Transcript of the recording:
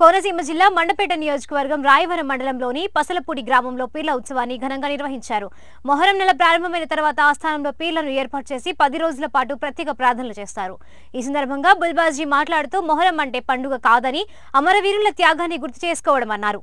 కోనసీమ జిల్లా మండపేట నియోజకవర్గం రాయవరం మండలంలోని పసలపూడి గ్రామంలో పీర్ల ఉత్సవాన్ని ఘనంగా నిర్వహించారు. మొహరం నెల ప్రారంభమైన తర్వాత ఆస్థానంలో పీర్లను ఏర్పాటు చేసి పది రోజుల పాటు ప్రత్యేక ప్రార్థనలు చేస్తారు. ఈ సందర్భంగా బుల్బాజీ మాట్లాడుతూ మొహరం అంటే పండుగ కాదని అమరవీరుల త్యాగాన్ని గుర్తు చేసుకోవడం అన్నారు.